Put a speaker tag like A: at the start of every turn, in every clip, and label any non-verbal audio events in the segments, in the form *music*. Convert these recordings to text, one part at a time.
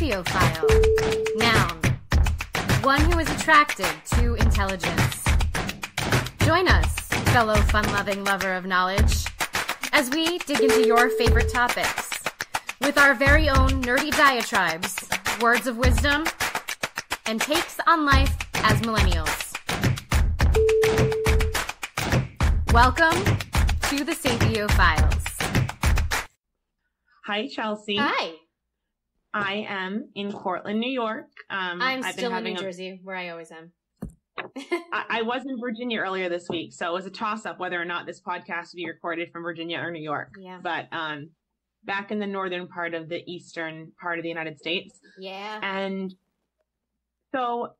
A: Sapiophile. Noun. One who is attracted to intelligence. Join us, fellow fun-loving lover of knowledge, as we dig into your favorite topics with our very own nerdy diatribes, words of wisdom, and takes on life as millennials. Welcome to the Sapio Files.
B: Hi, Chelsea.
A: Hi.
B: I am in Cortland, New York. Um,
A: I'm
B: I've been
A: still in New
B: a-
A: Jersey, where I always am. *laughs*
B: I, I was in Virginia earlier this week, so it was a toss up whether or not this podcast would be recorded from Virginia or New York.
A: Yeah.
B: But um, back in the northern part of the eastern part of the United States.
A: Yeah.
B: And so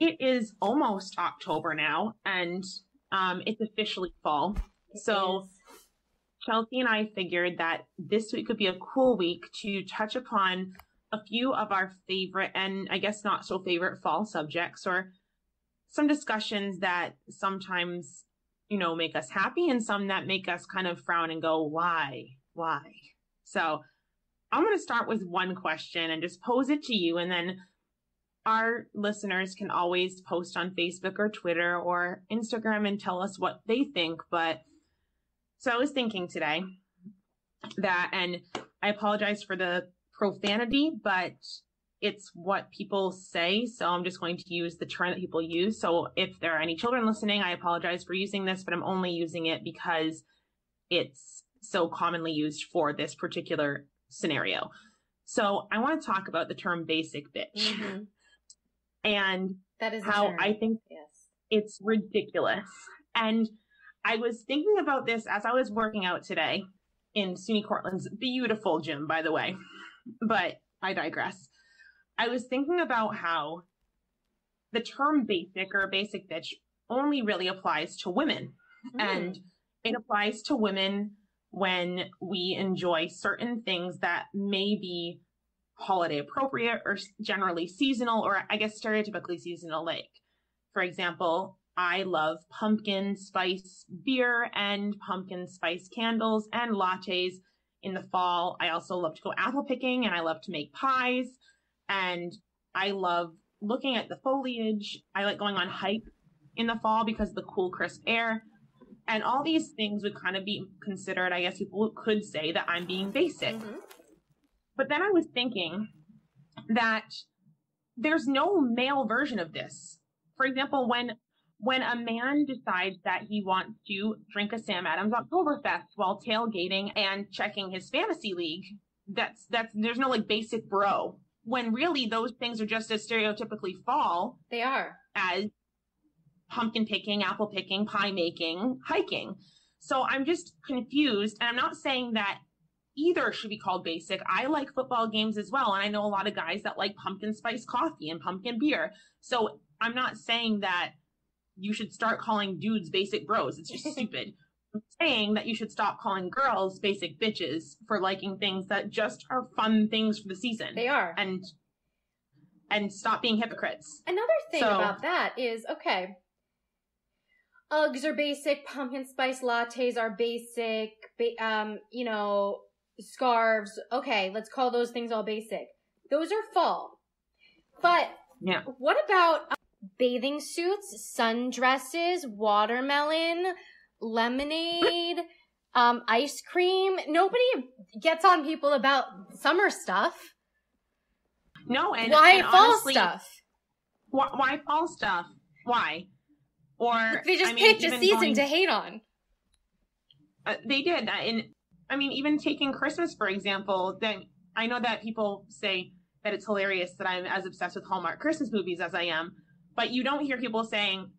B: it is almost October now, and um, it's officially fall. So
A: Is-
B: Chelsea and I figured that this week could be a cool week to touch upon a few of our favorite and I guess not so favorite fall subjects or some discussions that sometimes, you know, make us happy and some that make us kind of frown and go, why? Why? So I'm going to start with one question and just pose it to you and then our listeners can always post on Facebook or Twitter or Instagram and tell us what they think. But so I was thinking today that, and I apologize for the profanity, but it's what people say. So I'm just going to use the term that people use. So if there are any children listening, I apologize for using this, but I'm only using it because it's so commonly used for this particular scenario. So I want to talk about the term basic bitch
A: Mhm.
B: and
A: That is
B: how. I think
A: Yes.
B: it's ridiculous. And I was thinking about this as I was working out today in SUNY Cortland's beautiful gym, by the way. But I digress. I was thinking about how the term basic or basic bitch only really applies to women.
A: Hmm.
B: And it applies to women when we enjoy certain things that may be holiday appropriate or generally seasonal or I guess stereotypically seasonal like. For example, I love pumpkin spice beer and pumpkin spice candles and lattes in the fall. I also love to go apple picking and I love to make pies and I love looking at the foliage. I like going on hike in the fall because of the cool crisp air. And all these things would kind of be considered, I guess people could say that I'm being basic.
A: Mhm.
B: But then I was thinking that there's no male version of this. For example, when when a man decides that he wants to drink a Sam Adams Oktoberfest while tailgating and checking his fantasy league, that's that's there's no like basic bro. When really those things are just as stereotypically fall
A: They are.
B: as pumpkin picking, apple picking, pie making, hiking. So I'm just confused. And I'm not saying that either should be called basic. I like football games as well. And I know a lot of guys that like pumpkin spice coffee and pumpkin beer. So I'm not saying that you should start calling dudes basic bros. It's just *laughs* stupid. I'm saying that you should stop calling girls basic bitches for liking things that just are fun things for the season.
A: They are.
B: And and stop being hypocrites.
A: Another thing
B: So-
A: about that is okay. Uggs are basic. Pumpkin spice lattes are basic. Ba- um, you know, scarves. Okay, let's call those things all basic. Those are fall. But
B: Yeah.
A: what about bathing suits, sundresses, watermelon, lemonade, *laughs* um, ice cream? Nobody gets on people about summer stuff.
B: No, and
A: Why
B: and
A: fall
B: honestly,
A: stuff?
B: Why, why fall stuff? Why? Or
A: They just
B: I mean,
A: picked a season
B: going-
A: to hate on.
B: uh, they did, uh, and I mean, even taking Christmas for example. Then I know that people say that it's hilarious that I'm as obsessed with Hallmark Christmas movies as I am, but you don't hear people saying,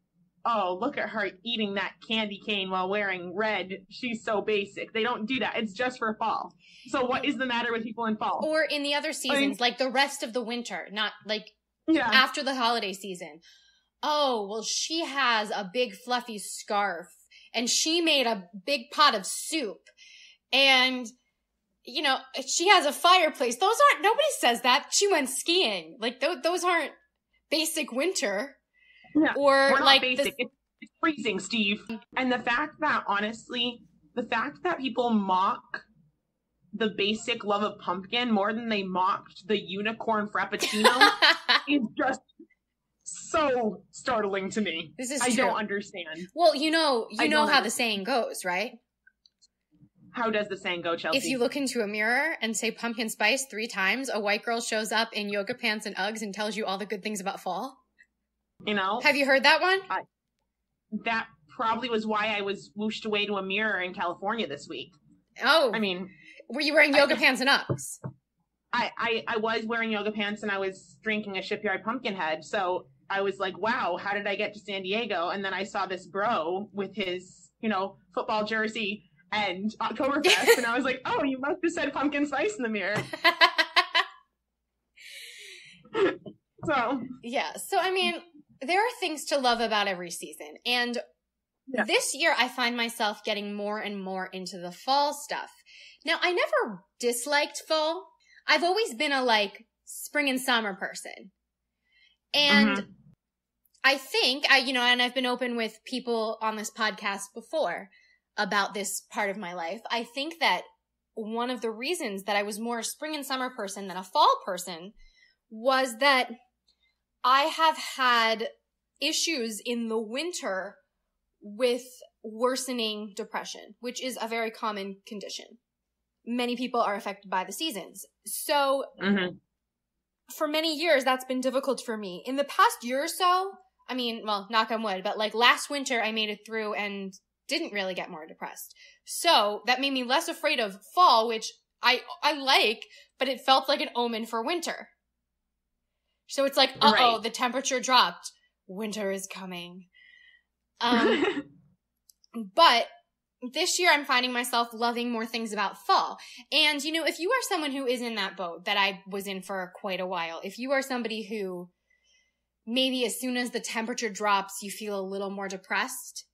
B: "Oh, look at her eating that candy cane while wearing red. She's so basic." They don't do that. It's just for fall. So what is the matter with people in fall?
A: Or in the other seasons, like the rest of the winter, not like
B: yeah.
A: after the holiday season. Oh, well, she has a big fluffy scarf and she made a big pot of soup and you know, she has a fireplace. Those aren't, nobody says that. She went skiing. Like, th- those aren't basic winter.
B: Yeah.
A: Or like,
B: basic.
A: the-
B: It's, freezing, Steve. And the fact that honestly, the fact that people mock the basic love of pumpkin more than they mocked the unicorn frappuccino *laughs* is just so startling to me.
A: This is
B: I
A: true.
B: don't understand.
A: Well, you know, you
B: I
A: know how the saying goes, right?
B: How does the saying go, Chelsea?
A: If you look into a mirror and say pumpkin spice three times, a white girl shows up in yoga pants and Uggs and tells you all the good things about fall.
B: you know,
A: Have you heard that one?
B: that probably was why I was whooshed away to a mirror in California this week.
A: Oh,
B: I mean,
A: were you wearing yoga pants and Uggs?
B: I, I, I was wearing yoga pants and I was drinking a shipyard pumpkin head. So I was like, wow, how did I get to San Diego? And then I saw this bro with his, you know, football jersey and Oktoberfest. *laughs* and I was like, oh, you must have said pumpkin spice in the mirror. *laughs* So
A: yeah. So, I mean, there are things to love about every season. And
B: Yeah.
A: this year, I find myself getting more and more into the fall stuff. Now, I never disliked fall. I've always been a like spring and summer person. And
B: Mhm.
A: I think I, you know, and I've been open with people on this podcast before about this part of my life. I think that one of the reasons that I was more a spring and summer person than a fall person was that I have had issues in the winter with worsening depression, which is a very common condition. Many people are affected by the seasons. So
B: Mhm.
A: for many years that's been difficult for me. In the past year or so, I mean, well, knock on wood, but like last winter I made it through and didn't really get more depressed. So that made me less afraid of fall, which I I like, but it felt like an omen for winter. So it's like, uh oh,
B: Right.
A: the temperature dropped. Winter is coming. Um, *laughs* but this year I'm finding myself loving more things about fall. And you know, if you are someone who is in that boat that I was in for quite a while, if you are somebody who maybe as soon as the temperature drops, you feel a little more depressed,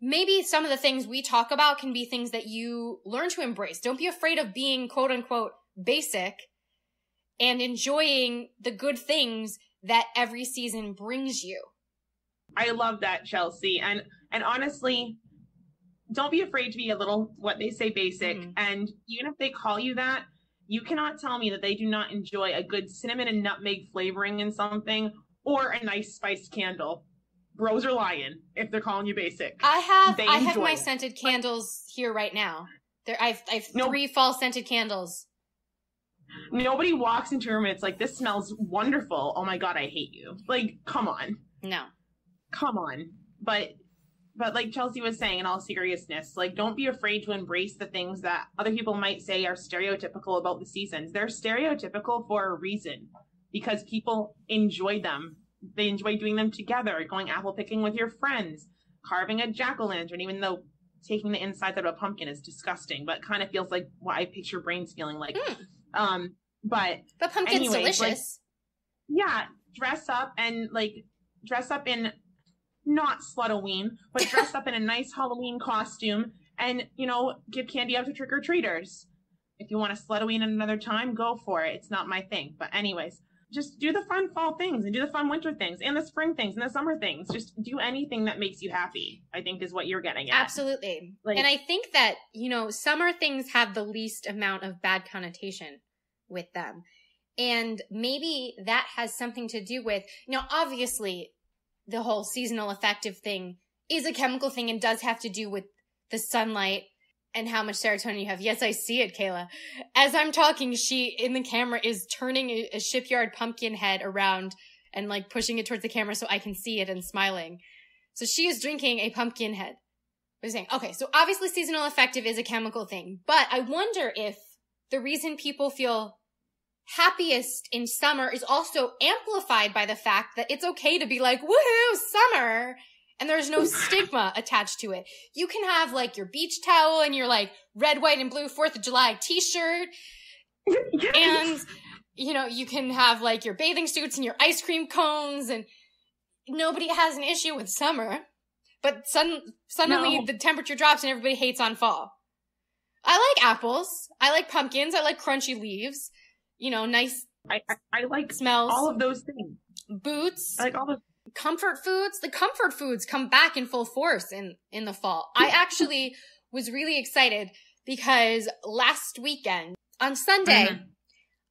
A: maybe some of the things we talk about can be things that you learn to embrace. Don't be afraid of being quote unquote basic and enjoying the good things that every season brings you.
B: I love that, Chelsea. And and honestly, don't be afraid to be a little what they say basic.
A: Mhm.
B: And even if they call you that, you cannot tell me that they do not enjoy a good cinnamon and nutmeg flavoring in something or a nice spiced candle. Bros are lying if they're calling you basic.
A: I have
B: They
A: I have my
B: it.
A: scented candles here right now. There I've I've
B: No.
A: three fall scented candles.
B: Nobody walks into a room and it's like, this smells wonderful. Oh my god, I hate you. Like, come on.
A: No.
B: come on but but like chelsea was saying in all seriousness like don't be afraid to embrace the things that other people might say are stereotypical about the seasons they're stereotypical for a reason because people enjoy them they enjoy doing them together going apple picking with your friends carving a jack-o'-lantern even though taking the insides out of a pumpkin is disgusting but kind of feels like what i picture brains feeling like
A: Mm.
B: um but
A: But pumpkin's
B: Anyways, like-
A: delicious.
B: yeah, dress up and like dress up in not Slutoween, but *laughs* dress up in a nice Halloween costume and, you know, give candy out to trick or treaters. If you want to Slutoween at another time, go for it. It's not my thing. But anyways, just do the fun fall things and do the fun winter things and the spring things and the summer things. Just do anything that makes you happy. I think is what you're getting at.
A: Absolutely.
B: Like-
A: and I think that, you know, summer things have the least amount of bad connotation with them. And maybe that has something to do with, you know, obviously the whole seasonal affective thing is a chemical thing and does have to do with the sunlight and how much serotonin you have. Yes, I see it, Kayla. As I'm talking, she in the camera is turning a, a shipyard pumpkin head around and like pushing it towards the camera so I can see it and smiling. So she is drinking a pumpkin head. What are you saying? Okay, so obviously seasonal affective is a chemical thing, but I wonder if the reason people feel happiest in summer is also amplified by the fact that it's okay to be like, woohoo, summer! And there's no stigma *laughs* attached to it. You can have like your beach towel and your like red, white, and blue 4th of July t-shirt. *laughs* And you know you can have like your bathing suits and your ice cream cones and nobody has an issue with summer. But sudden, suddenly
B: No.
A: the temperature drops and everybody hates on fall. I like apples. I like pumpkins. I like crunchy leaves. You know nice
B: I, I, I like
A: smells.
B: all of those things.
A: boots.
B: I like all the
A: comfort foods the comfort foods come back in full force in in the fall i actually was really excited because last weekend on Sunday,
B: Mhm.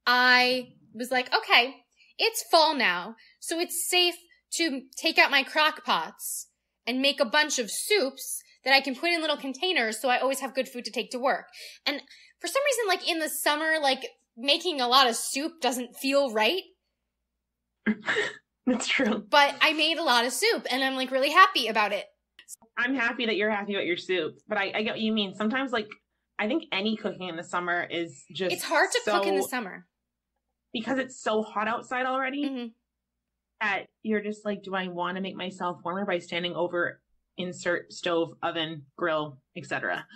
A: I was like, okay, it's fall now, so it's safe to take out my crock pots and make a bunch of soups that I can put in little containers so I always have good food to take to work. And for some reason, like in the summer, like making a lot of soup doesn't feel right, *laughs* *laughs*
B: That's true.
A: but I made a lot of soup and I'm like really happy about it.
B: I'm happy that you're happy about your soup, but I, I get what you mean. Sometimes, like, I think any cooking in the summer is just
A: It's hard to cook in the summer.
B: because it's so hot outside already
A: Mhm.
B: that you're just like, do I want to make myself warmer by standing over insert stove, oven, grill, etc.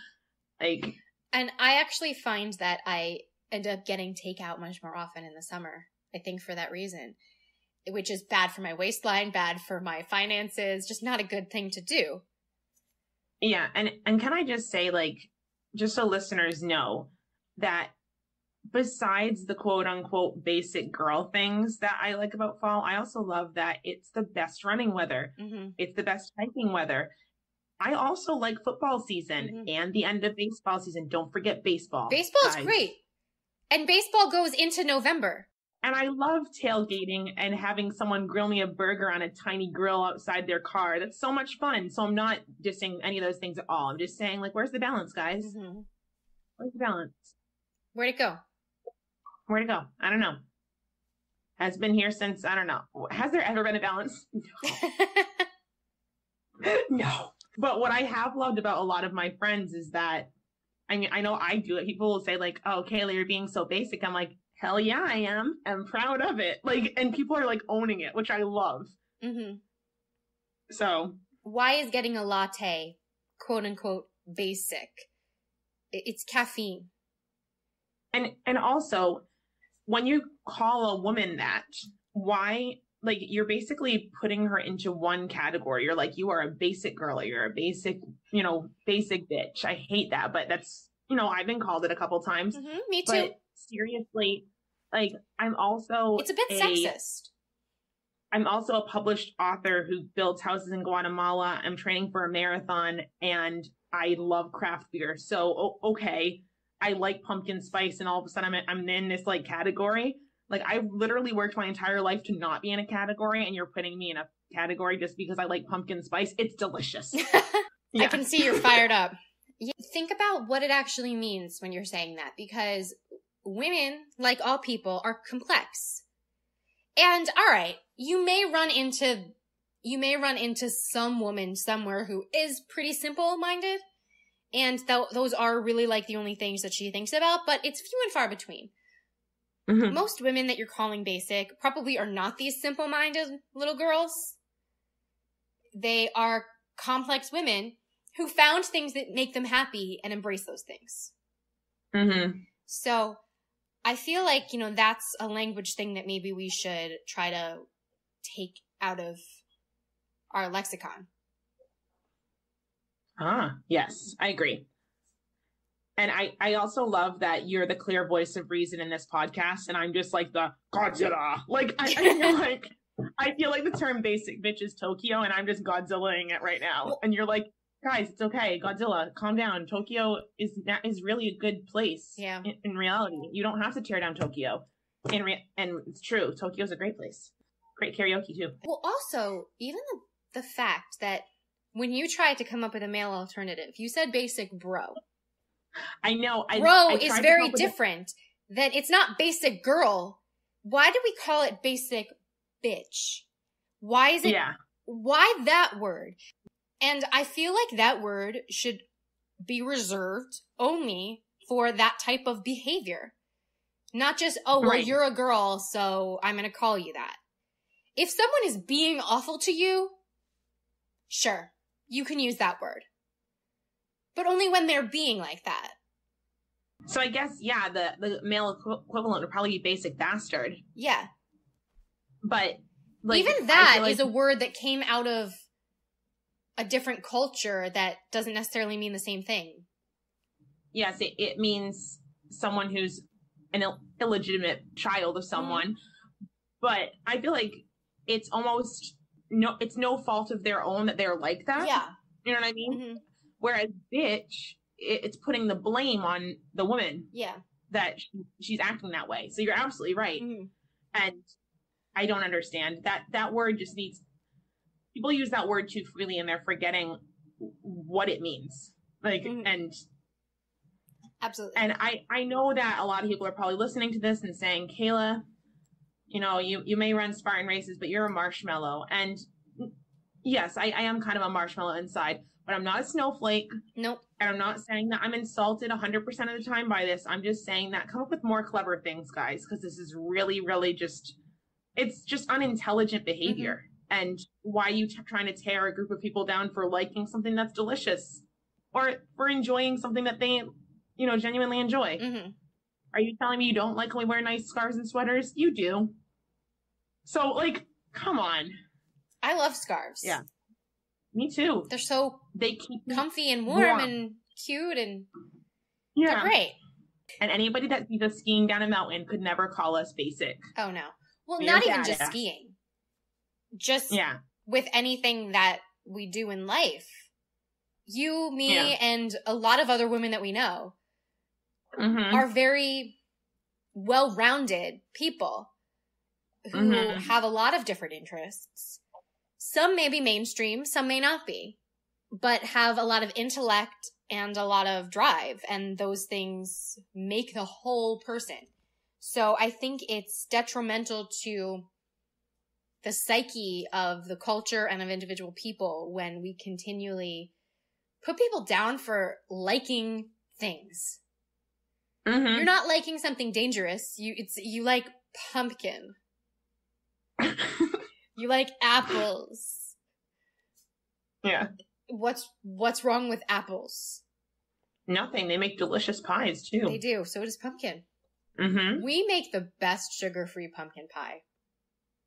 B: Like,
A: And I actually find that I end up getting takeout much more often in the summer. I think for that reason, which is bad for my waistline, bad for my finances, just not a good thing to do.
B: yeah, and and can I just say, like, just so listeners know that besides the quote unquote basic girl things that I like about fall, I also love that it's the best running weather.
A: hmm
B: It's the best hiking weather. I also like football season
A: Mhm.
B: and the end of baseball season. Don't forget baseball.
A: Baseball's
B: guys.
A: great. And baseball goes into November.
B: And I love tailgating and having someone grill me a burger on a tiny grill outside their car. That's so much fun. So I'm not dissing any of those things at all. I'm just saying, like, where's the balance, guys?
A: Mhm.
B: Where's the balance?
A: Where'd it go?
B: Where'd it go? I don't know. Has been here since, I don't know. Has there ever been a balance? *laughs* *laughs* no. But what I have loved about a lot of my friends is that, I mean, I know I do it. People will say, like, oh, Kayla, you're being so basic. I'm like, hell yeah, I am. I'm proud of it. Like, and people are like owning it, which I love.
A: hmm
B: So,
A: Why is getting a latte, quote unquote, basic? It's caffeine.
B: and, and also, when you call a woman that, why, like, you're basically putting her into one category. You're like, you are a basic girl, or you're a basic, you know, basic bitch. I hate that, but that's, you know, I've been called it a couple times.
A: hmm Me too.
B: Seriously, like I'm also
A: it's a bit sexist.
B: I'm also a published author who builds houses in Guatemala. I'm training for a marathon and I love craft beer. So okay, I like pumpkin spice and all of a sudden I'm I'm in this like category. Like I've literally worked my entire life to not be in a category and you're putting me in a category just because I like pumpkin spice. It's delicious. *laughs*
A: I can see you're fired up. Yeah, think about what it actually means when you're saying that because women, like all people, are complex. And all right, you may run into you may run into some woman somewhere who is pretty simple minded and th- those are really like the only things that she thinks about, but it's few and far between.
B: Mhm.
A: Most women that you're calling basic probably are not these simple minded little girls. They are complex women who found things that make them happy and embrace those things.
B: Mhm.
A: So I feel like, you know, that's a language thing that maybe we should try to take out of our lexicon.
B: Ah, yes, I agree. And I, I also love that you're the clear voice of reason in this podcast, and I'm just like the Godzilla. Like I, I feel *laughs* like I feel like the term basic bitch is Tokyo, and I'm just Godzillaing it right now. And you're like, guys, it's okay, Godzilla, calm down. Tokyo is na- is really a good place.
A: Yeah.
B: In, in reality, you don't have to tear down Tokyo. In re- and it's true, Tokyo's a great place. Great karaoke too.
A: Well, also, even the, the fact that when you tried to come up with a male alternative, you said basic bro.
B: I know. I,
A: Bro
B: I
A: is very
B: with a-
A: different. That it's not basic girl. Why do we call it basic bitch? Why is it
B: Yeah.
A: why that word? And I feel like that word should be reserved only for that type of behavior. Not just, oh, well,
B: Right.
A: you're a girl, so I'm going to call you that. If someone is being awful to you, sure, you can use that word. But only when they're being like that.
B: So I guess yeah, the the male equivalent would probably be basic bastard,
A: Yeah.
B: but like
A: Even that
B: feel
A: is a word that came out of a different culture that doesn't necessarily mean the same thing.
B: yes, it, it means someone who's an Ill- illegitimate child of someone, but I feel like it's almost no, it's no fault of their own that they're like that.
A: Yeah.
B: you know what I mean.
A: Mhm.
B: Whereas bitch it, it's putting the blame on the woman
A: Yeah.
B: that she, she's acting that way. So you're absolutely right.
A: Mhm.
B: And I don't understand that that word just needs people use that word too freely and they're forgetting what it means. Like
A: Mhm.
B: and
A: Absolutely.
B: and I I know that a lot of people are probably listening to this and saying, Kayla, you know, you you may run Spartan races, but you're a marshmallow. And yes, I, I am kind of a marshmallow inside, but I'm not a snowflake.
A: nope.
B: And I'm not saying that I'm insulted 100% of the time by this. I'm just saying that come up with more clever things, guys, because this is really, really just, it's just unintelligent behavior. And why you t- trying to tear a group of people down for liking something that's delicious or for enjoying something that they, you know, genuinely enjoy?
A: hmm
B: Are you telling me you don't like when we wear nice scarves and sweaters? You do. So, like, come on.
A: I love scarves.
B: Yeah. Me too.
A: They're so
B: They keep
A: comfy and warm,
B: Warm.
A: and cute and
B: yeah.
A: they're great.
B: And anybody that sees us skiing down a mountain could never call us basic.
A: Oh no. Well, not even just skiing. Just
B: Yeah.
A: with anything that we do in life. You, me,
B: Yeah.
A: and a lot of other women that we know
B: Mm-hmm.
A: are very well rounded people who
B: Mhm.
A: have a lot of different interests. Some may be mainstream, some may not be, but have a lot of intellect and a lot of drive, and those things make the whole person. So I think it's detrimental to the psyche of the culture and of individual people when we continually put people down for liking things.
B: Mm-hmm.
A: You're not liking something dangerous. You it's you like pumpkin. *laughs* You like apples.
B: yeah.
A: What's what's wrong with apples?
B: Nothing. They make delicious pies too.
A: They do. So does pumpkin.
B: Mm-hmm.
A: We make the best sugar-free pumpkin pie.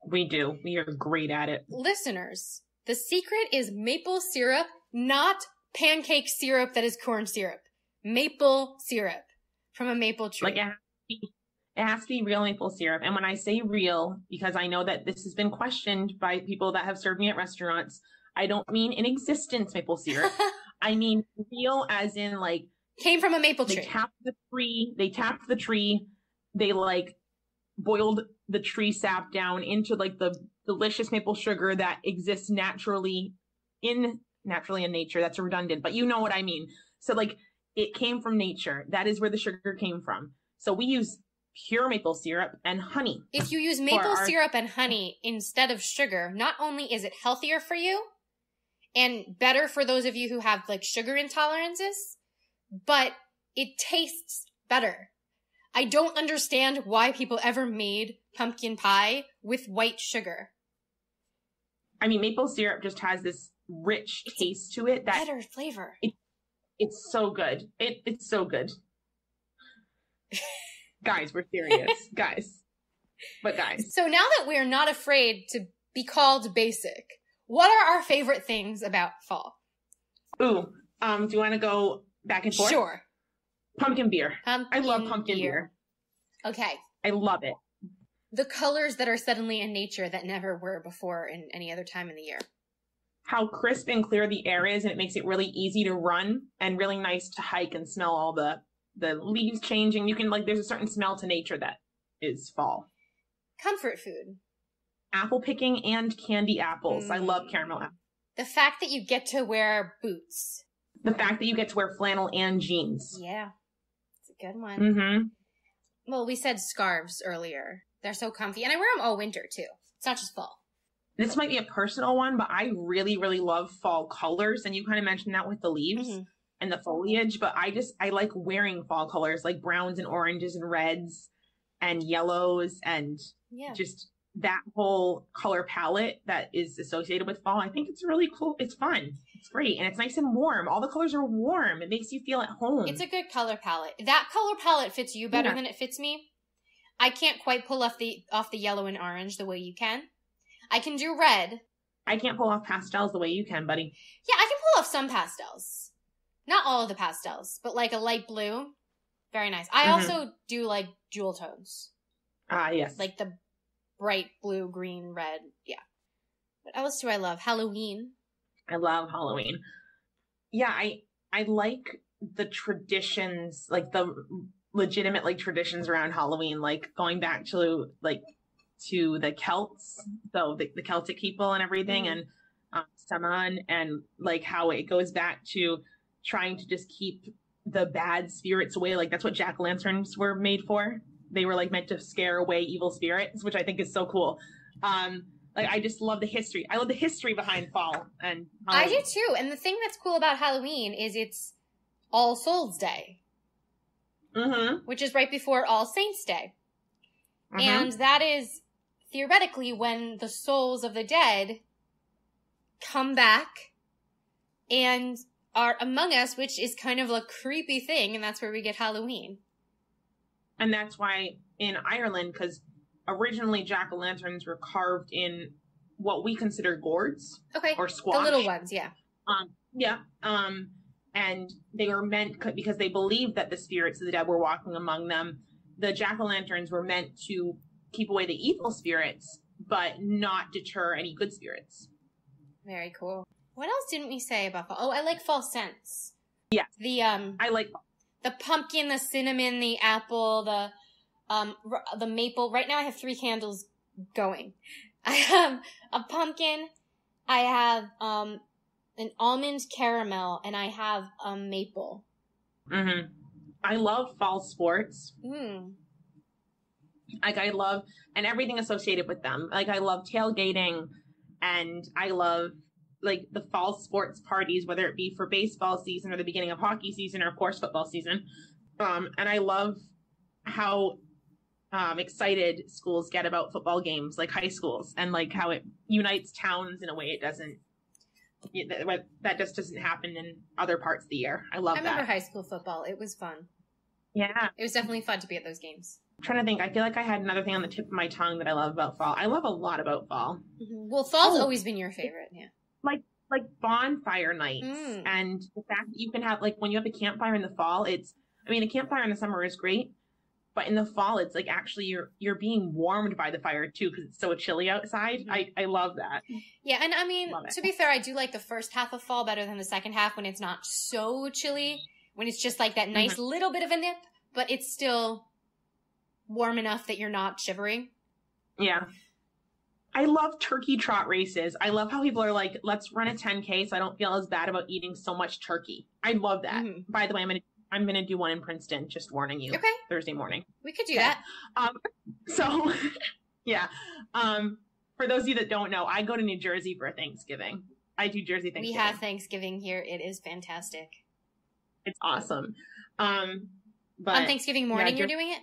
B: We do. We are great at it.
A: Listeners, the secret is maple syrup, not pancake syrup that is corn syrup. Maple syrup from a maple tree.
B: Like it has, to be, it has to be real maple syrup. And when I say real, because I know that this has been questioned by people that have served me at restaurants, I don't mean in existence maple syrup. *laughs* I mean real as in like
A: Came from a maple
B: they
A: tree.
B: tapped the tree, they tapped the tree, they like boiled the tree sap down into like the delicious maple sugar that exists naturally in naturally in nature. That's redundant, but you know what I mean. So like it came from nature. That is where the sugar came from. So we use pure maple syrup and honey.
A: If you use maple
B: our-
A: syrup and honey instead of sugar, not only is it healthier for you and better for those of you who have like sugar intolerances, but it tastes better. I don't understand why people ever made pumpkin pie with white sugar.
B: I mean, maple syrup just has this rich
A: It's
B: taste to it that
A: Better flavor.
B: it's so good. It it's so good. *laughs* guys, we're serious. guys. But guys.
A: So now that we're not afraid to be called basic, what are our favorite things about fall?
B: Ooh, um, do you want to go back and forth?
A: Sure.
B: Pumpkin beer.
A: Pumpkin
B: I love pumpkin beer.
A: Okay.
B: I love it.
A: The colors that are suddenly in nature that never were before in any other time in the year.
B: How crisp and clear the air is, and it makes it really easy to run and really nice to hike and smell all the the leaves changing. You can like there's a certain smell to nature that is fall.
A: Comfort food.
B: Apple picking and candy apples. I love
A: Mm.
B: caramel apples.
A: The fact that you get to wear boots.
B: The fact that you get to wear flannel and jeans.
A: Yeah. Good one.
B: Mm-hmm.
A: Well, we said scarves earlier. They're so comfy. And I wear them all winter too. It's not just fall.
B: This might be a personal one, but I really, really love fall colors. And you kind of mentioned that with the leaves
A: Mhm.
B: and the foliage, but I just, I like wearing fall colors like browns and oranges and reds and yellows and
A: Yeah.
B: just that whole color palette that is associated with fall. I think it's really cool. It's fun. It's great. And it's nice and warm. All the colors are warm. It makes you feel at home.
A: It's a good color palette. That color palette fits you better
B: Yeah.
A: than it fits me. I can't quite pull off the off the yellow and orange the way you can. I can do red.
B: I can't pull off pastels the way you can, buddy.
A: Yeah, I can pull off some pastels. Not all of the pastels, but like a light blue. Very nice. I
B: Mhm.
A: also do like jewel tones.
B: Ah, yes.
A: Like the bright blue, green, red. Yeah. What else do I love? Halloween.
B: I love Halloween. Yeah, I I like the traditions, like the legitimate like traditions around Halloween, like going back to like to the Celts, so the, the Celtic people and everything, mm-hmm. and um, Samhain, and like how it goes back to trying to just keep the bad spirits away. Like that's what jack o' lanterns were made for. They were like meant to scare away evil spirits, which I think is so cool. Um, like I just love the history. I love the history behind fall and
A: Halloween. I do too. And the thing that's cool about Halloween is it's All Souls Day.
B: Mm-hmm.
A: Which is right before All Saints Day. Mm-hmm. And that is theoretically when the souls of the dead come back and are among us, which is kind of a creepy thing, and that's where we get Halloween.
B: And that's why in Ireland, because originally jack o' lanterns were carved in what we consider gourds.
A: Okay.
B: Or squash.
A: The little ones, yeah.
B: Um, yeah. Um, and they were meant because they believed that the spirits of the dead were walking among them. The jack o' lanterns were meant to keep away the evil spirits, but not deter any good spirits.
A: Very cool. What else didn't we say about fall? Oh, I like fall scents.
B: Yeah.
A: The um
B: I like
A: the pumpkin, the cinnamon, the apple, the um r- the maple. Right now I have 3 candles going. *laughs* I have a pumpkin, I have um an almond caramel and I have a maple.
B: Mhm. I love fall sports.
A: Mm.
B: Like I love and everything associated with them. Like I love tailgating and I love like the fall sports parties, whether it be for baseball season or the beginning of hockey season or of course football season. Um, and I love how um, excited schools get about football games, like high schools, and like how it unites towns in a way it doesn't. That just doesn't happen in other parts of the year. I love
A: I remember
B: that.
A: high school football. It was fun.
B: Yeah.
A: It was definitely fun to be at those games.
B: I'm trying to think. I feel like I had another thing on the tip of my tongue that I love about fall. I love a lot about fall.
A: Mm-hmm. Well, fall's oh. always been your favorite. Yeah
B: like like bonfire nights mm. and the fact that you can have like when you have a campfire in the fall it's i mean a campfire in the summer is great but in the fall it's like actually you're you're being warmed by the fire too because it's so chilly outside mm-hmm. i i love that
A: yeah and i mean to be fair i do like the first half of fall better than the second half when it's not so chilly when it's just like that nice mm-hmm. little bit of a nip but it's still warm enough that you're not shivering
B: yeah I love turkey trot races. I love how people are like, let's run a 10K so I don't feel as bad about eating so much turkey. I love that. Mm-hmm. By the way, I'm gonna I'm gonna do one in Princeton, just warning you.
A: Okay.
B: Thursday morning.
A: We could do okay. that.
B: Um *laughs* so *laughs* yeah. Um for those of you that don't know, I go to New Jersey for Thanksgiving. I do Jersey Thanksgiving.
A: We have Thanksgiving here. It is fantastic.
B: It's awesome. Um but
A: on Thanksgiving morning yeah, you're doing it?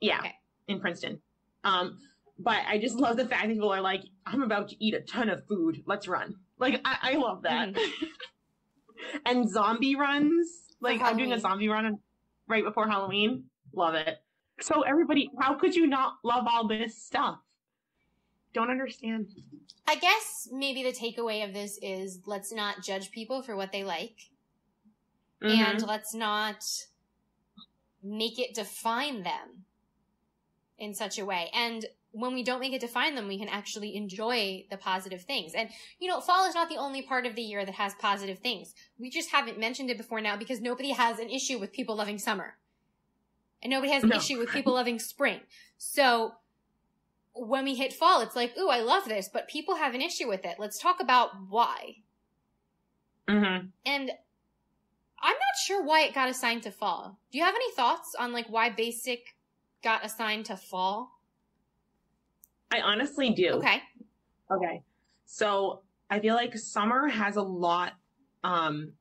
B: Yeah. Okay. In Princeton. Um but I just love the fact that people are like, I'm about to eat a ton of food. Let's run. Like, I, I love that. Mm-hmm. *laughs* and zombie runs. Like, I'm doing a zombie run right before Halloween. Love it. So, everybody, how could you not love all this stuff? Don't understand.
A: I guess maybe the takeaway of this is let's not judge people for what they like. Mm-hmm. And let's not make it define them in such a way. And when we don't make it define them, we can actually enjoy the positive things. And, you know, fall is not the only part of the year that has positive things. We just haven't mentioned it before now because nobody has an issue with people loving summer. And nobody has an no. issue with people loving spring. So when we hit fall, it's like, ooh, I love this, but people have an issue with it. Let's talk about why.
B: Mm-hmm.
A: And I'm not sure why it got assigned to fall. Do you have any thoughts on like why basic got assigned to fall?
B: I honestly do.
A: Okay.
B: Okay. So I feel like summer has a lot um,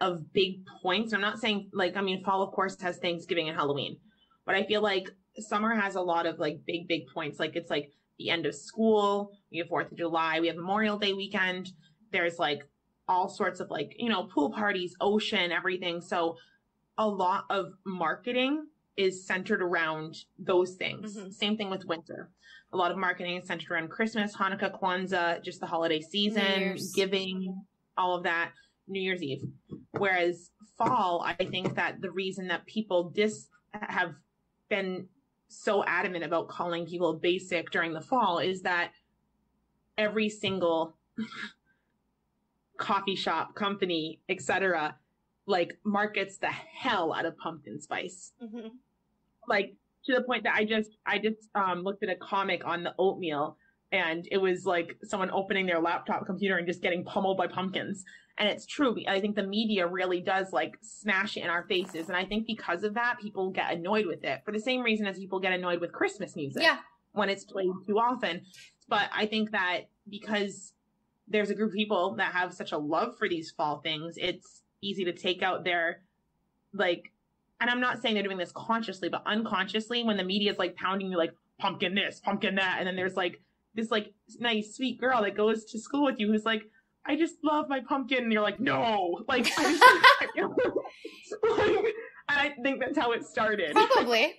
B: of big points. I'm not saying like I mean fall of course has Thanksgiving and Halloween, but I feel like summer has a lot of like big big points. Like it's like the end of school. We have Fourth of July. We have Memorial Day weekend. There's like all sorts of like you know pool parties, ocean, everything. So a lot of marketing is centered around those things. Mm-hmm. Same thing with winter a lot of marketing is centered around Christmas, Hanukkah, Kwanzaa, just the holiday season, giving, all of that, New Year's Eve. Whereas fall, I think that the reason that people dis have been so adamant about calling people basic during the fall is that every single *laughs* coffee shop, company, etc., like markets the hell out of pumpkin spice.
A: Mhm.
B: Like to the point that I just I just um looked at a comic on the oatmeal and it was like someone opening their laptop computer and just getting pummeled by pumpkins. And it's true. I think the media really does like smash it in our faces. And I think because of that, people get annoyed with it for the same reason as people get annoyed with Christmas music
A: Yeah.
B: when it's played too often. But I think that because there's a group of people that have such a love for these fall things, it's easy to take out their like and I'm not saying they're doing this consciously, but unconsciously when the media is like pounding you like pumpkin this, pumpkin that, and then there's like this like nice sweet girl that goes to school with you who's like, I just love my pumpkin, and you're like, no, *laughs* like, I just, *laughs* *laughs* like, and I think that's how it started.
A: Probably.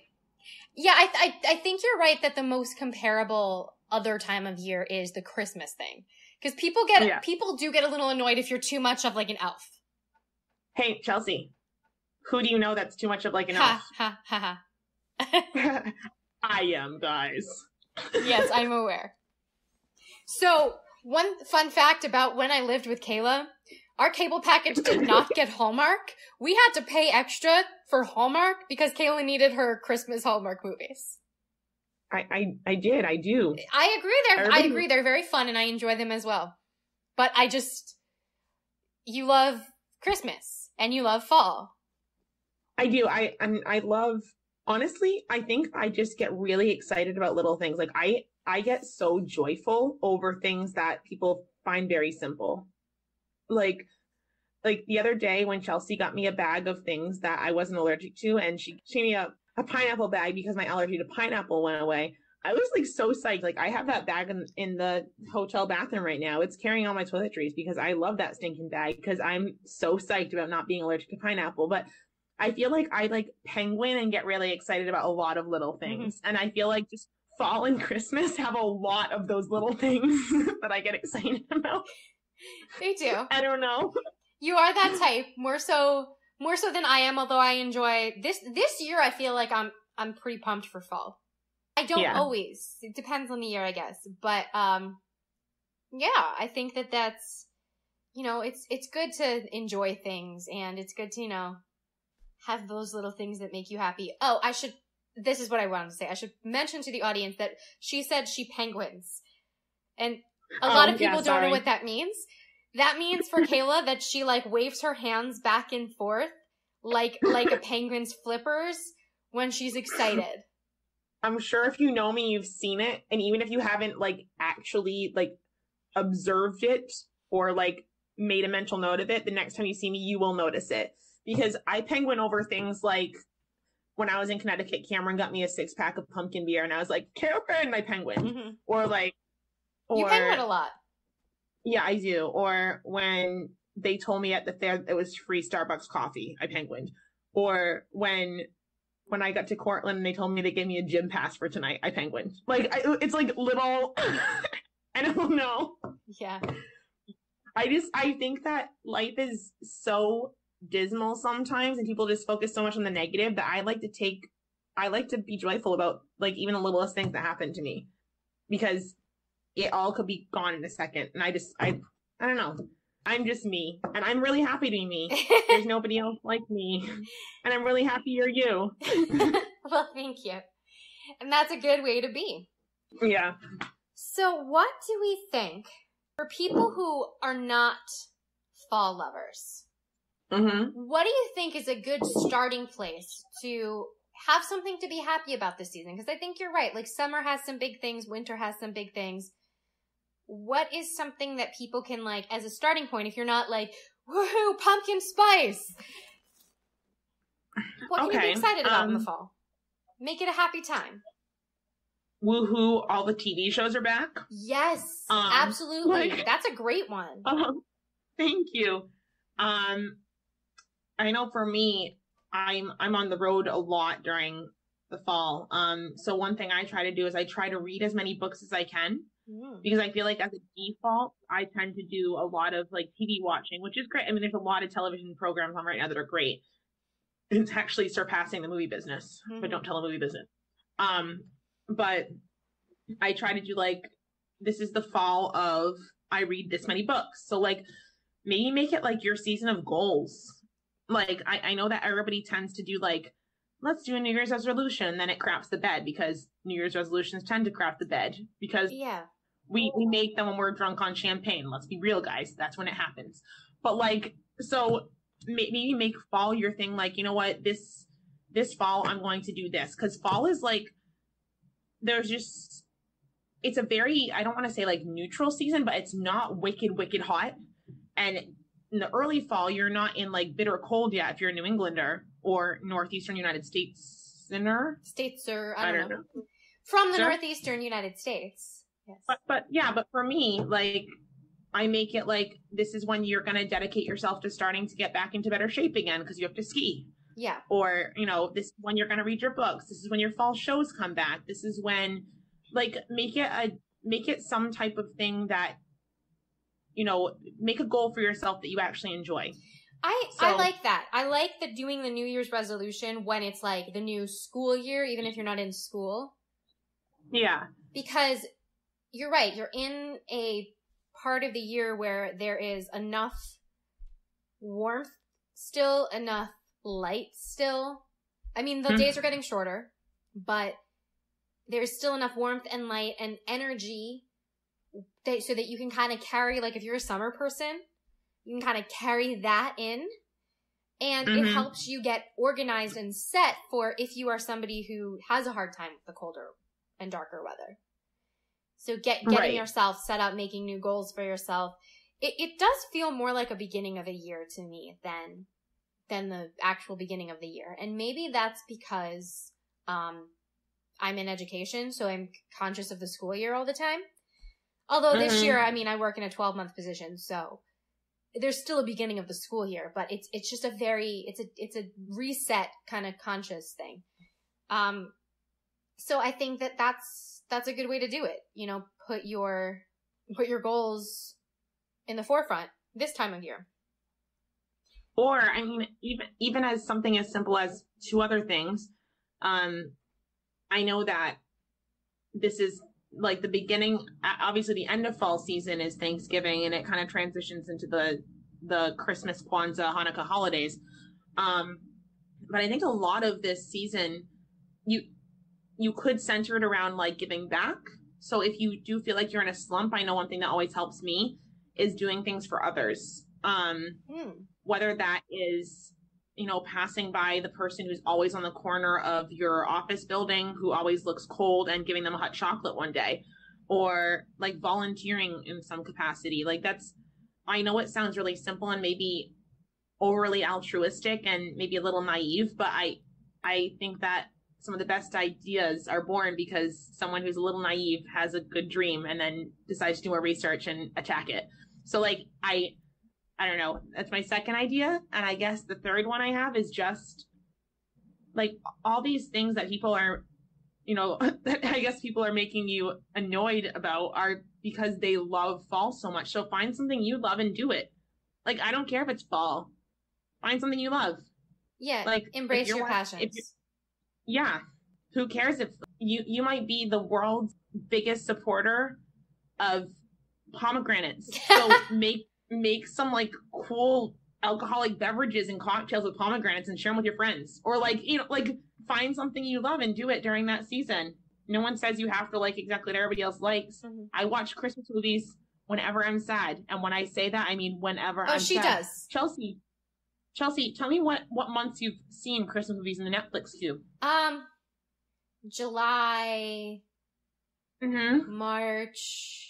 A: Yeah, I, I I think you're right that the most comparable other time of year is the Christmas thing. Because people get
B: Yeah.
A: people do get a little annoyed if you're too much of like an elf.
B: Hey, Chelsea, who do you know that's too much of like an
A: Ha ha ha ha. *laughs*
B: I am, guys.
A: yes, I'm aware. So, one fun fact about when I lived with Kayla, our cable package did not *laughs* get Hallmark. We had to pay extra for Hallmark because Kayla needed her Christmas Hallmark movies.
B: I, I, I did. I do.
A: I agree. They're I agree. They're very fun, and I enjoy them as well. But I just you love Christmas and you love fall.
B: I do. I and I love honestly, I think I just get really excited about little things. Like I I get so joyful over things that people find very simple. Like like the other day when Chelsea got me a bag of things that I wasn't allergic to and she gave me a, a pineapple bag because my allergy to pineapple went away. I was like so psyched. Like I have that bag in, in the hotel bathroom right now. It's carrying all my toiletries because I love that stinking bag because I'm so psyched about not being allergic to pineapple. But I feel like I like penguin and get really excited about a lot of little things. And I feel like just fall and Christmas have a lot of those little things *laughs* that I get excited *laughs* about.
A: They do.
B: I don't know.
A: You are that type more so more so than I am. Although I enjoy this this year, I feel like I'm I'm pretty pumped for fall. I don't
B: Yeah.
A: always. It depends on the year, I guess. But um, yeah, I think that that's you know it's it's good to enjoy things and it's good to you know have those little things that make you happy. Oh, I should. This is what I wanted to say. I should mention to the audience that she said she penguins, and a lot
B: Oh,
A: of
B: yeah,
A: people don't know what that means. That means for Kayla that she like waves her hands back and forth like like a *laughs* penguin's flippers when she's excited.
B: I'm sure if you know me, you've seen it. And even if you haven't like actually like observed it or like made a mental note of it, the next time you see me, you will notice it. Because I penguin over things like when I was in Connecticut, Cameron got me a six pack of pumpkin beer and I was like, Cameron, my penguin.
A: Mhm.
B: Or like,
A: You
B: or
A: penguin a lot.
B: yeah, I do. Or when they told me at the fair it was free Starbucks coffee, I penguined. Or when when I got to Cortland and they told me they gave me a gym pass for tonight, I penguined. Like I, it's like little. *laughs* I don't know.
A: Yeah.
B: I just I think that life is so dismal sometimes, and people just focus so much on the negative that I like to take. I like to be joyful about like even the littlest things that happen to me, because it all could be gone in a second, and I just I I don't know. I'm just me, and I'm really happy to be me. There's *laughs* nobody else like me, and I'm really happy you're you. *laughs*
A: well, thank you. And that's a good way to be.
B: Yeah.
A: So, what do we think for people who are not fall lovers?
B: Mm-hmm.
A: What do you think is a good starting place to have something to be happy about this season? Because I think you're right. Like, summer has some big things, winter has some big things. What is something that people can like as a starting point if you're not like, woohoo, pumpkin spice? What can you be excited about in the
B: um,
A: fall? Make it a happy time.
B: Woohoo! All the TV shows are back.
A: Yes,
B: Um,
A: absolutely.
B: like-
A: That's a great one.
B: Oh, *laughs* thank you. Um, I know for me, I'm I'm on the road a lot during the fall. Um, so one thing I try to do is I try to read as many books as I can
A: Mm.
B: because I feel like as a default, I tend to do a lot of like TV watching, which is great. I mean, there's a lot of television programs on right now that are great. It's actually surpassing the movie business,
A: Mhm.
B: but don't tell the movie business. Um, but I try to do like this is the fall of I read this many books. So like maybe make it like your season of goals. Like I, I know that everybody tends to do like let's do a New Year's resolution, and then it craps the bed because New Year's resolutions tend to crap the bed because
A: Yeah.
B: we we make them when we're drunk on champagne. Let's be real, guys. That's when it happens. But like, so maybe make fall your thing. Like, you know what? This this fall, I'm going to do this because fall is like there's just it's a very I don't want to say like neutral season, but it's not wicked wicked hot. And in the early fall, you're not in like bitter cold yet if you're a New Englander or northeastern United States sinner.
A: States or I
B: I
A: don't,
B: don't
A: know. From the
B: Sure.
A: northeastern United States. Yes.
B: But but yeah, but for me, like I make it like this is when you're gonna dedicate yourself to starting to get back into better shape again because you have to ski.
A: yeah.
B: Or, you know, this is when you're gonna read your books. This is when your fall shows come back. This is when like make it a make it some type of thing that you know, make a goal for yourself that you actually enjoy.
A: I I like that. I like the doing the New Year's resolution when it's like the new school year, even if you're not in school,
B: Yeah.
A: because you're right. You're in a part of the year where there is enough warmth still, enough light still. I mean, the
B: Hmm.
A: days are getting shorter, but there's still enough warmth and light and energy that, so that you can kind of carry, like if you're a summer person, you can kind of carry that in. And it
B: Mhm.
A: helps you get organized and set for if you are somebody who has a hard time with the colder and darker weather. So get getting
B: Right.
A: yourself set up, making new goals for yourself. It it does feel more like a beginning of a year to me than than the actual beginning of the year. And maybe that's because um I'm in education, so I'm conscious of the school year all the time. Although this
B: Mhm.
A: year, I mean, I work in a 12 month position, so there's still a beginning of the school year, but it's it's just a very it's a it's a reset kind of conscious thing. Um, so I think that that's that's a good way to do it. You know, put your put your goals in the forefront this time of year.
B: Or I mean, even even as something as simple as two other things. Um, I know that this is like the beginning. Obviously, the end of fall season is Thanksgiving, and it kind of transitions into the the Christmas, Kwanzaa, Hanukkah holidays. Um, but I think a lot of this season, you you could center it around like giving back. So if you do feel like you're in a slump, I know one thing that always helps me is doing things for others. Um,
A: Hmm.
B: whether that is you know passing by the person who's always on the corner of your office building who always looks cold and giving them a hot chocolate one day or like volunteering in some capacity. Like that's i know it sounds really simple and maybe overly altruistic and maybe a little naive but i i think that some of the best ideas are born because someone who's a little naive has a good dream and then decides to do more research and attack it. So like i I don't know. That's my second idea. And I guess the third one I have is just like all these things that people are, you know, *laughs* that I guess people are making you annoyed about are because they love fall so much. So find something you love and do it. Like, I don't care if it's fall. Find something you love.
A: Yeah,
B: Like,
A: embrace your passions.
B: Yeah. Who cares if you, you might be the world's biggest supporter of pomegranates. So *laughs* make make some like cool alcoholic beverages and cocktails with pomegranates and share them with your friends. Or like, you know, like find something you love and do it during that season. No one says you have to like exactly what everybody else likes.
A: Mhm.
B: I watch Christmas movies whenever I'm sad. And when I say that, I mean whenever
A: Oh,
B: I'm
A: she
B: sad.
A: does.
B: Chelsea, Chelsea, tell me what what months you've seen Christmas movies in the Netflix queue.
A: Um, July,
B: Mm-hmm.
A: March,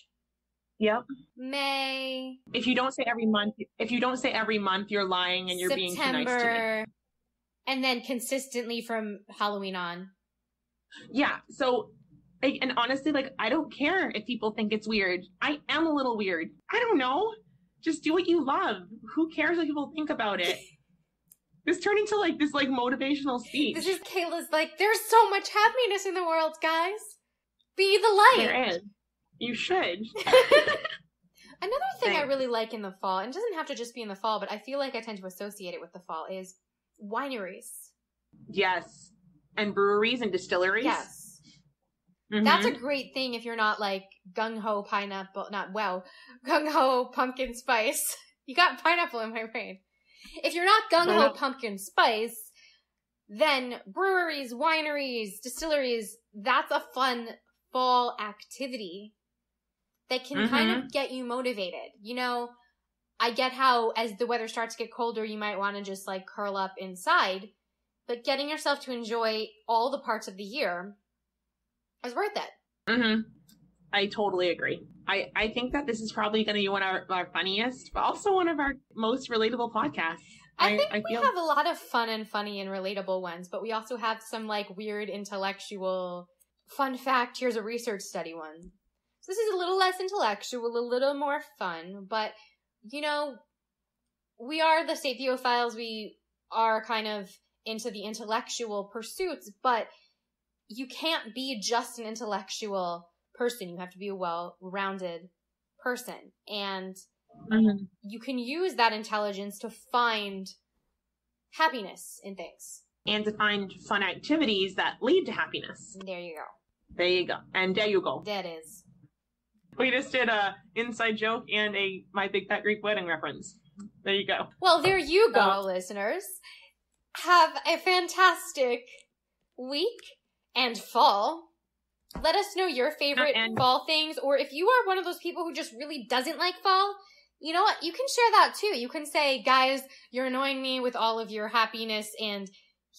B: Yep.
A: May,
B: If you don't say every month, if you don't say every month, you're lying and you're being too nice to me.
A: September, and then consistently from Halloween on.
B: Yeah. So, like, and honestly, like, I don't care if people think it's weird. I am a little weird. I don't know. Just do what you love. Who cares what people think about it? *laughs* this turned into like this like motivational speech.
A: This is Kayla's like, there's so much happiness in the world, guys. Be the light.
B: there is. You should. *laughs*
A: Another thing I really like in the fall, and it doesn't have to just be in the fall, but I feel like I tend to associate it with the fall, is wineries.
B: yes. And breweries and distilleries.
A: Yes.
B: Mhm.
A: That's a great thing if you're not like gung ho pineapple, not wow, gung ho pumpkin spice. *laughs* You got pineapple in my brain. If you're not gung ho pumpkin spice, then breweries, wineries, distilleries, that's a fun fall activity that can kind of get you motivated. You know, I get how as the weather starts to get colder, you might want to just like curl up inside, but getting yourself to enjoy all the parts of the year is worth it.
B: hmm I totally agree. I, I think that this is probably going to be one of our, our funniest, but also one of our most relatable podcasts.
A: I,
B: I-
A: think
B: I
A: we
B: feel-
A: have a lot of fun and funny and relatable ones, but we also have some like weird intellectual fun fact. Here's a research study one. So this is a little less intellectual, a little more fun, but you know, we are the sapiophiles. We are kind of into the intellectual pursuits, but you can't be just an intellectual person. You have to be a well-rounded person. And
B: Mhm.
A: you can use that intelligence to find happiness in things.
B: And to find fun activities that lead to happiness.
A: There you go.
B: There you go. And there you go.
A: That is.
B: We just did a inside joke and a My Big Fat Greek Wedding reference. There you go.
A: Well, there you go,
B: Uh,
A: listeners. Have a fantastic week and fall. Let us know your favorite
B: And-
A: fall things, or if you are one of those people who just really doesn't like fall, you know what? You can share that too. You can say, guys, you're annoying me with all of your happiness, and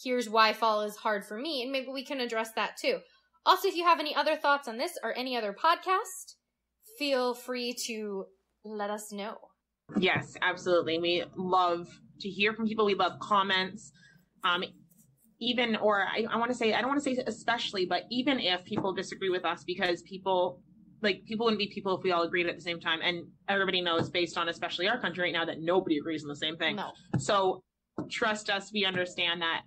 A: here's why fall is hard for me, and maybe we can address that too. Also, if you have any other thoughts on this or any other podcast, feel free to let us know.
B: Yes, absolutely. We love to hear from people. We love comments. Um, even, or I, I want to say, I don't want to say especially, but even if people disagree with us, because people, like, people wouldn't be people if we all agreed at the same time. And everybody knows, based on especially our country right now, that nobody agrees on the same thing.
A: No.
B: So trust us, we understand that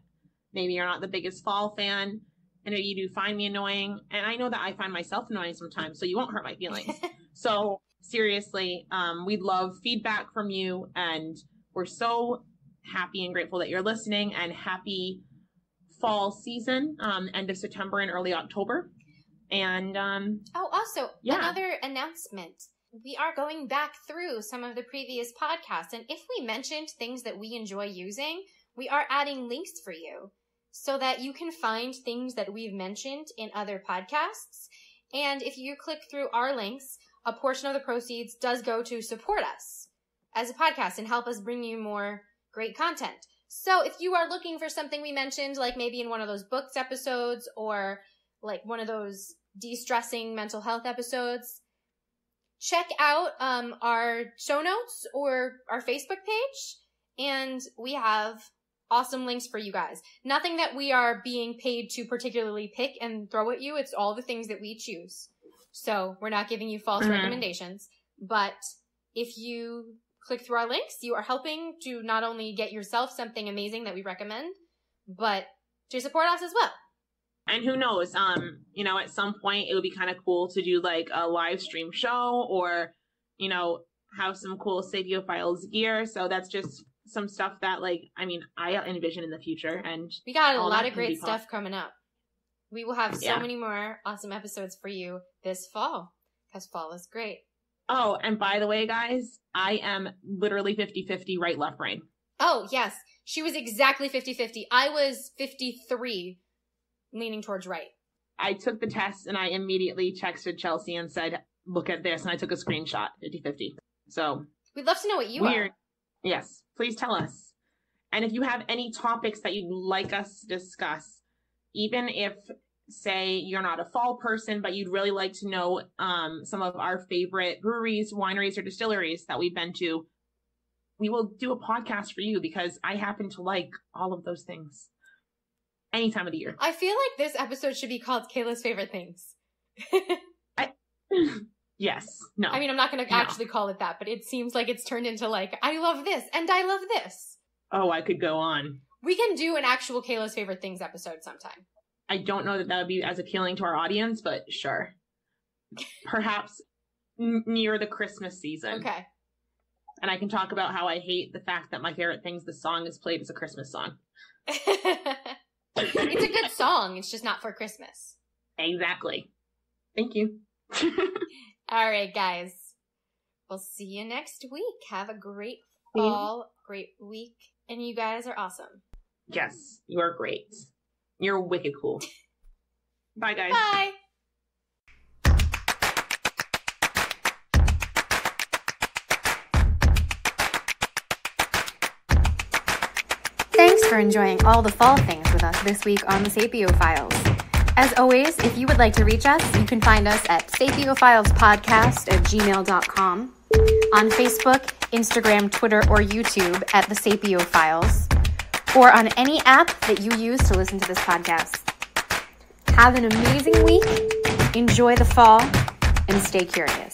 B: maybe you're not the biggest fall fan. I know you do find me annoying, and I know that I find myself annoying sometimes, so you won't hurt my feelings. *laughs* so seriously, um, we love feedback from you, and we're so happy and grateful that you're listening. And happy fall season, um, end of September and early October. And um,
A: Oh, also,
B: Yeah.
A: another announcement. We are going back through some of the previous podcasts, and if we mentioned things that we enjoy using, we are adding links for you so that you can find things that we've mentioned in other podcasts. And if you click through our links, a portion of the proceeds does go to support us as a podcast and help us bring you more great content. So if you are looking for something we mentioned, like maybe in one of those books episodes or like one of those de-stressing mental health episodes, check out um, our show notes or our Facebook page, and we have awesome links for you guys. Nothing that we are being paid to particularly pick and throw at you. It's all the things that we choose. So we're not giving you false
B: Mhm.
A: recommendations, but if you click through our links, you are helping to not only get yourself something amazing that we recommend, but to support us as well.
B: and who knows um you know at some point it would be kind of cool to do like a live stream show or you know have some cool Sapiophiles gear so that's just some stuff that like i mean i envision in the future and
A: We got a lot of great stuff coming up. We will have so
B: Yeah.
A: many more awesome episodes for you this fall because fall is great.
B: oh and by the way guys i am literally 50-50 right left brain
A: Oh, yes. She was exactly 50-50. I was 53 leaning towards right.
B: i took the test and i immediately texted chelsea and said look at this and i took a screenshot 50-50 so
A: We'd love to know what you
B: Weird.
A: are.
B: Yes, please tell us. And if you have any topics that you'd like us to discuss, even if, say, you're not a fall person, but you'd really like to know um, some of our favorite breweries, wineries, or distilleries that we've been to, we will do a podcast for you because I happen to like all of those things any time of the year.
A: I feel like this episode should be called Kayla's Favorite Things. *laughs*
B: yes. No.
A: I mean, I'm not going to
B: No.
A: actually call it that, but it seems like it's turned into like, I love this and I love this.
B: oh, I could go on.
A: We can do an actual Kayla's Favorite Things episode sometime.
B: I don't know that that would be as appealing to our audience, but sure. Perhaps n- near the Christmas season.
A: Okay.
B: And I can talk about how I hate the fact that my favorite things, the song is played as a Christmas song. *laughs*
A: it's a good song. It's just not for Christmas.
B: Exactly. Thank you. *laughs*
A: All right, guys. We'll see you next week. Have a great fall great week. And you guys are awesome.
B: Yes, you are great. You're wicked cool. *laughs* Bye, guys.
A: Bye. Thanks for enjoying all the fall things with us this week on the Sapio Files. As always, if you would like to reach us, you can find us at sapiophilespodcast at gmail.com, on Facebook, Instagram, Twitter, or YouTube at the Sapio Files, or on any app that you use to listen to this podcast. Have an amazing week, enjoy the fall, and stay curious.